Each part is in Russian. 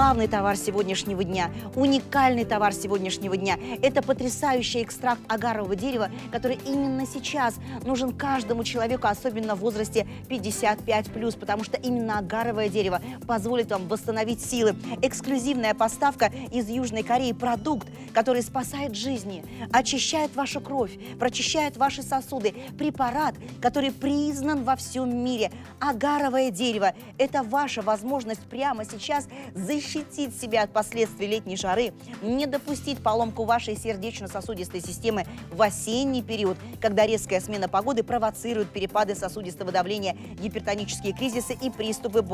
главный товар сегодняшнего дня, уникальный товар сегодняшнего дня. Это потрясающий экстракт агарового дерева, который именно сейчас нужен каждому человеку, особенно в возрасте 55+, потому что именно агаровое дерево позволит вам восстановить силы. Эксклюзивная поставка из Южной Кореи, продукт, который спасает жизни, очищает вашу кровь, прочищает ваши сосуды, препарат, который признан во всем мире. Агаровое дерево – это ваша возможность прямо сейчас защитить себя от последствий летней жары, не допустить поломку вашей сердечно-сосудистой системы в осенний период, когда резкая смена погоды провоцирует перепады сосудистого давления, гипертонические кризисы и приступы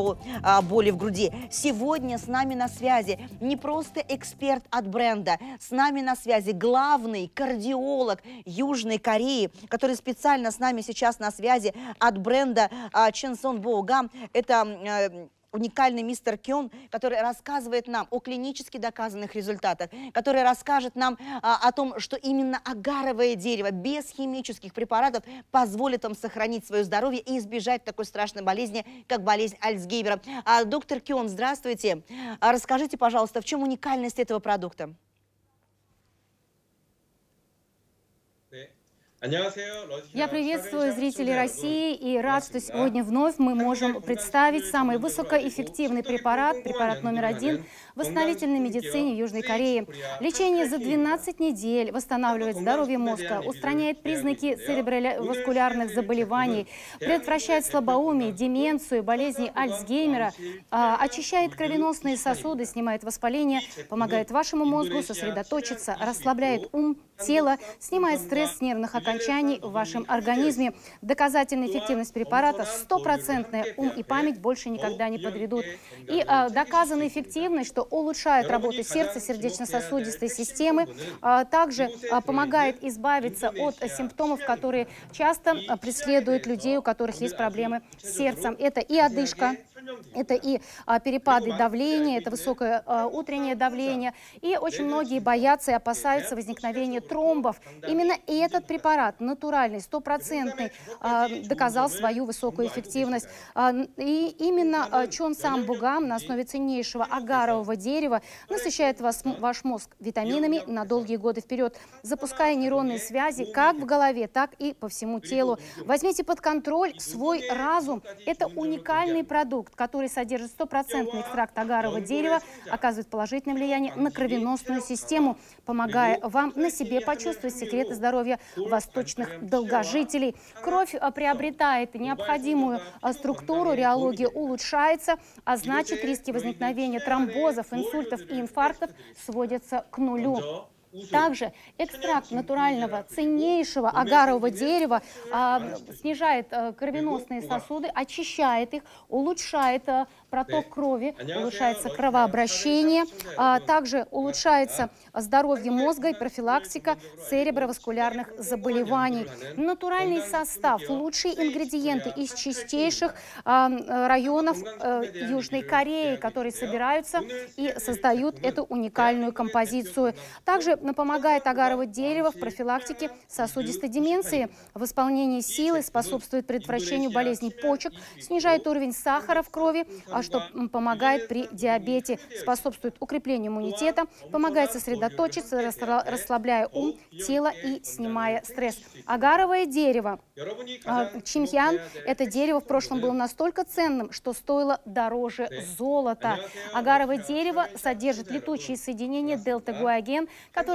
а, боли в груди. Сегодня с нами на связи не просто эксперт от бренда, с нами на связи главный кардиолог Южной Кореи, который специально с нами сейчас на связи от бренда а, Ченсон Боугам. Это э, уникальный мистер Кён, который рассказывает нам о клинически доказанных результатах, который расскажет нам а, о том, что именно агаровое дерево без химических препаратов позволит вам сохранить свое здоровье и избежать такой страшной болезни, как болезнь Альцгеймера. А, доктор Кён, здравствуйте. А, расскажите, пожалуйста, в чем уникальность этого продукта? Я приветствую зрителей России и рад, что сегодня вновь мы можем представить самый высокоэффективный препарат, препарат номер один в восстановительной медицине в Южной Корее. Лечение за 12 недель восстанавливает здоровье мозга, устраняет признаки цереброваскулярных заболеваний, предотвращает слабоумие, деменцию, болезни Альцгеймера, а, очищает кровеносные сосуды, снимает воспаление, помогает вашему мозгу сосредоточиться, расслабляет ум, тело, снимает стресс с нервных окончаний в вашем организме. Доказательная эффективность препарата стопроцентная. Ум и память больше никогда не подведут. И а, доказана эффективность, что улучшает работу сердца, сердечно-сосудистой системы, а, также а, помогает избавиться от симптомов, которые часто преследуют людей, у которых есть проблемы с сердцем. Это и одышка, это и а, перепады давления, это высокое а, утреннее давление. И очень многие боятся и опасаются возникновения тромбов. Именно этот препарат, натуральный, стопроцентный, а, доказал свою высокую эффективность. А, и именно а, Чон Сам Бугам на основе ценнейшего агарового дерева насыщает вас, ваш мозг витаминами на долгие годы вперед, запуская нейронные связи как в голове, так и по всему телу. Возьмите под контроль свой разум. Это уникальный продукт, который содержит стопроцентный экстракт агарового дерева, оказывает положительное влияние на кровеносную систему, помогая вам на себе почувствовать секреты здоровья восточных долгожителей. Кровь а, приобретает необходимую а, структуру, реология улучшается, а значит риски возникновения тромбозов, инсультов и инфарктов сводятся к нулю. Также экстракт натурального ценнейшего агарового дерева а, снижает а, кровеносные сосуды, очищает их, улучшает а, проток крови, улучшается кровообращение, а, также улучшается здоровье мозга и профилактика цереброваскулярных заболеваний. Натуральный состав, лучшие ингредиенты из чистейших а, районов а, Южной Кореи, которые собираются и создают эту уникальную композицию. Также помогает агарово дерево в профилактике сосудистой деменции, в исполнении силы, способствует предотвращению болезней почек, снижает уровень сахара в крови, а что помогает при диабете, способствует укреплению иммунитета, помогает сосредоточиться, расслабляя ум, тело и снимая стресс. Агаровое дерево. А, Чимхян – это дерево в прошлом было настолько ценным, что стоило дороже золота. Агаровое дерево содержит летучие соединения дельта-гуаген,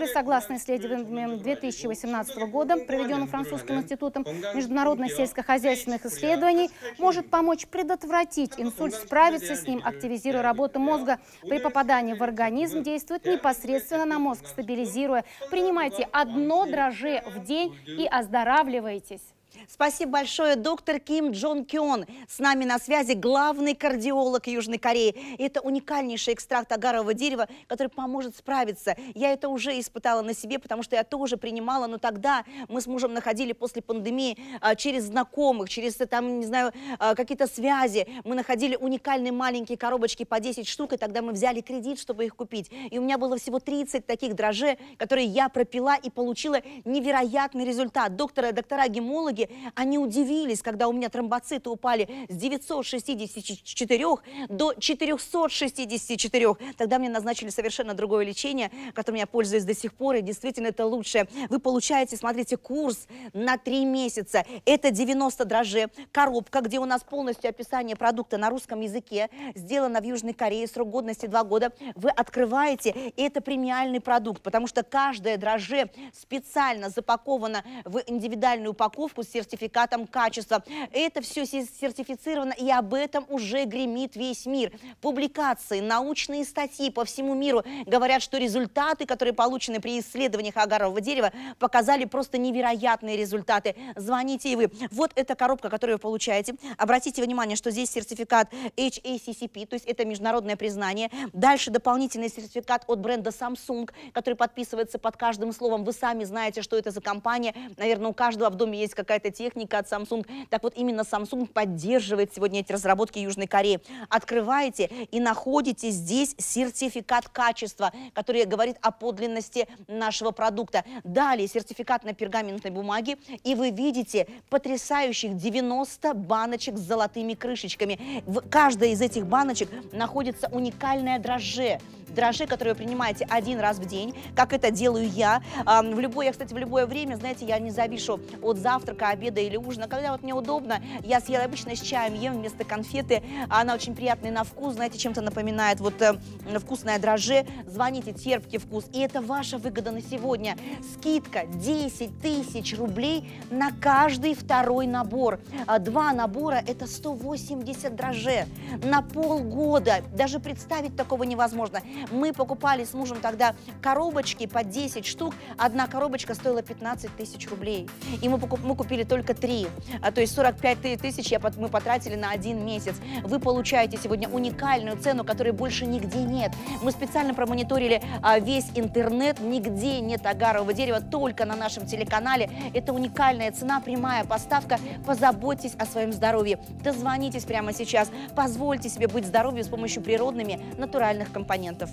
согласно исследованиям 2018 года, проведенным французским институтом международных сельскохозяйственных исследований, может помочь предотвратить инсульт, справиться с ним, активизируя работу мозга. При попадании в организм действует непосредственно на мозг, стабилизируя. Принимайте одно дрожжи в день и оздоравливайтесь. Спасибо большое, доктор Ким Джон Кён. С нами на связи главный кардиолог Южной Кореи. Это уникальнейший экстракт агарового дерева, который поможет справиться. Я это уже испытала на себе, потому что я тоже принимала, но тогда мы с мужем находили после пандемии а, через знакомых, через там, не знаю, а, какие-то связи. Мы находили уникальные маленькие коробочки по 10 штук, и тогда мы взяли кредит, чтобы их купить. И у меня было всего 30 таких дрожжей, которые я пропила и получила невероятный результат. Докторы, доктора-гемологи онкологи, они удивились, когда у меня тромбоциты упали с 964 до 464. Тогда мне назначили совершенно другое лечение, которым я пользуюсь до сих пор, и действительно это лучшее. Вы получаете, смотрите, курс на 3 месяца. Это 90 дрожжей, коробка, где у нас полностью описание продукта на русском языке, сделано в Южной Корее, срок годности 2 года. Вы открываете, и это премиальный продукт, потому что каждое дрожже специально запаковано в индивидуальную упаковку сертификатом качества. Это все сертифицировано, и об этом уже гремит весь мир. Публикации, научные статьи по всему миру говорят, что результаты, которые получены при исследованиях агарового дерева, показали просто невероятные результаты. Звоните и вы. Вот эта коробка, которую вы получаете. Обратите внимание, что здесь сертификат HACCP, то есть это международное признание. Дальше дополнительный сертификат от бренда Samsung, который подписывается под каждым словом. Вы сами знаете, что это за компания. Наверное, у каждого в доме есть какая-то техника от Samsung. Так вот, именно Samsung поддерживает сегодня эти разработки Южной Кореи. Открываете и находите здесь сертификат качества, который говорит о подлинности нашего продукта. Далее сертификат на пергаментной бумаге. И вы видите потрясающих 90 баночек с золотыми крышечками. В каждой из этих баночек находится уникальное дрожже дрожжи, которые вы принимаете один раз в день, как это делаю я. В любое, кстати, в любое время, знаете, я не завишу от завтрака, обеда или ужина. Когда вот мне удобно, я съела обычно с чаем, ем вместо конфеты. Она очень приятная на вкус, знаете, чем-то напоминает вот э, вкусное дрожжи. Звоните, терпкий вкус. И это ваша выгода на сегодня. Скидка 10 тысяч рублей на каждый второй набор. А два набора – это 180 дрожжей на полгода. Даже представить такого невозможно. Мы покупали с мужем тогда коробочки по 10 штук. Одна коробочка стоила 15 тысяч рублей. И мы, мы купили только три. А, то есть 45 тысяч мы потратили на один месяц. Вы получаете сегодня уникальную цену, которой больше нигде нет. Мы специально промониторили а, весь интернет. Нигде нет агарового дерева, только на нашем телеканале. Это уникальная цена, прямая поставка. Позаботьтесь о своем здоровье. Дозвонитесь прямо сейчас. Позвольте себе быть здоровью с помощью природными натуральных компонентов.